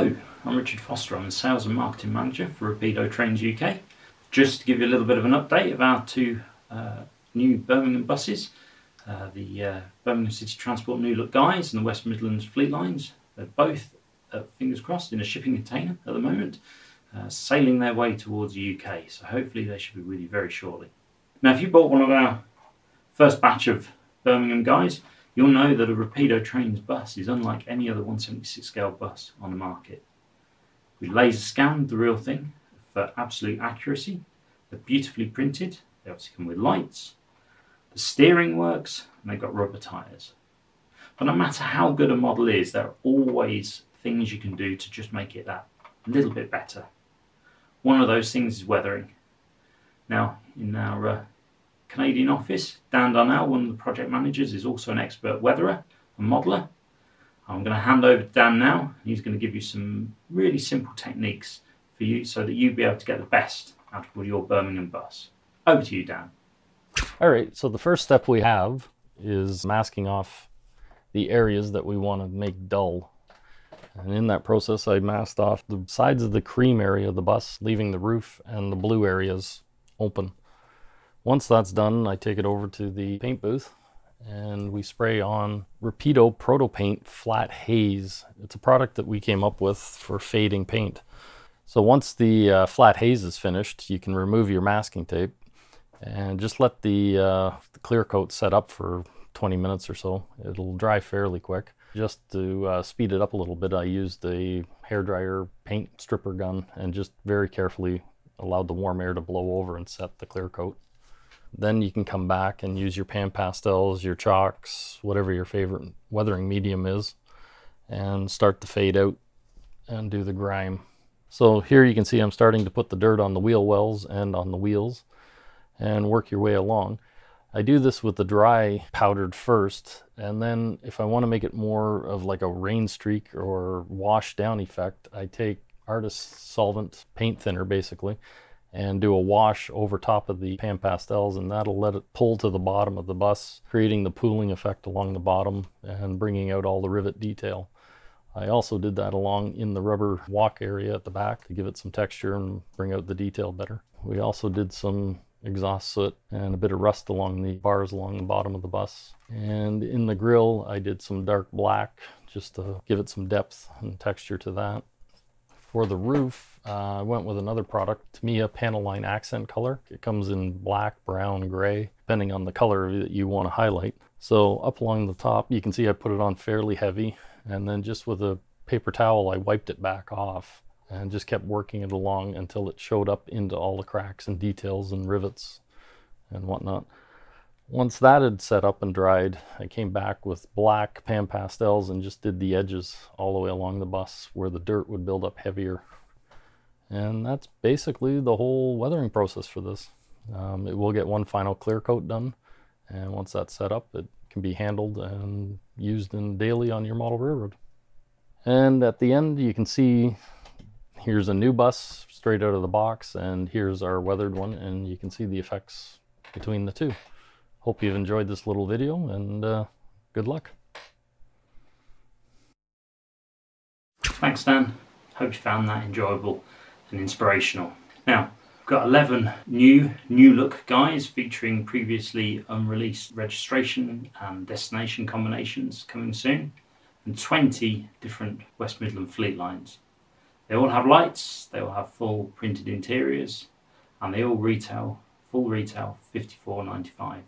Hello, I'm Richard Foster. I'm the Sales and Marketing Manager for Rapido Trains UK. Just to give you a little bit of an update of our two uh, new Birmingham buses, uh, the uh, Birmingham City Transport New Look Guys and the West Midlands Fleetlines. They're both, uh, fingers crossed, in a shipping container at the moment, uh, sailing their way towards the UK. So hopefully they should be with you very shortly. Now, if you bought one of our first batch of Birmingham guys, you'll know that a Rapido Trains bus is unlike any other 176 scale bus on the market. We laser scanned the real thing for absolute accuracy. They're beautifully printed. They obviously come with lights. The steering works and they've got rubber tyres. But no matter how good a model is, there are always things you can do to just make it that little bit better. One of those things is weathering. Now, in our uh, Canadian office. Dan Darnell, one of the project managers, is also an expert weatherer and modeler. I'm going to hand over to Dan now. He's going to give you some really simple techniques for you so that you'll be able to get the best out of your Birmingham bus. Over to you, Dan. All right, so the first step we have is masking off the areas that we want to make dull. And in that process, I masked off the sides of the cream area of the bus, leaving the roof and the blue areas open. Once that's done, I take it over to the paint booth and we spray on Rapido Proto Paint Flat Haze. It's a product that we came up with for fading paint. So once the uh, flat haze is finished, you can remove your masking tape and just let the, uh, the, clear coat set up for 20 minutes or so. It'll dry fairly quick. Just to uh, speed it up a little bit, I used a hairdryer paint stripper gun and just very carefully allowed the warm air to blow over and set the clear coat. Then you can come back and use your pan pastels, your chalks, whatever your favorite weathering medium is, and start to fade out and do the grime. So here you can see I'm starting to put the dirt on the wheel wells and on the wheels and work your way along. I do this with the dry powdered first, and then if I want to make it more of like a rain streak or wash down effect, I take artist solvent paint thinner basically and do a wash over top of the pan pastels and that'll let it pull to the bottom of the bus, creating the pooling effect along the bottom and bringing out all the rivet detail. I also did that along in the rubber walk area at the back to give it some texture and bring out the detail better. We also did some exhaust soot and a bit of rust along the bars along the bottom of the bus. And in the grill, I did some dark black just to give it some depth and texture to that. For the roof, uh, I went with another product, Tamiya Panel Line Accent Color. It comes in black, brown, gray, depending on the color that you want to highlight. So up along the top, you can see I put it on fairly heavy, and then just with a paper towel, I wiped it back off and just kept working it along until it showed up into all the cracks and details and rivets and whatnot. Once that had set up and dried, I came back with black pan pastels and just did the edges all the way along the bus where the dirt would build up heavier. And that's basically the whole weathering process for this. Um, it will get one final clear coat done. And once that's set up, it can be handled and used in daily on your model railroad. And at the end, you can see here's a new bus straight out of the box, and here's our weathered one, and you can see the effects between the two. Hope you've enjoyed this little video and uh, good luck. Thanks Dan. Hope you found that enjoyable and inspirational. Now, I've got 11 new, new look guys featuring previously unreleased registration and destination combinations coming soon and 20 different West Midland fleetlines. They all have lights, they all have full printed interiors and they all retail, full retail, 54.95.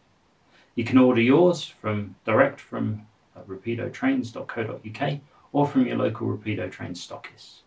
You can order yours from direct from rapidotrains.co.uk or from your local Rapido Trains stockists.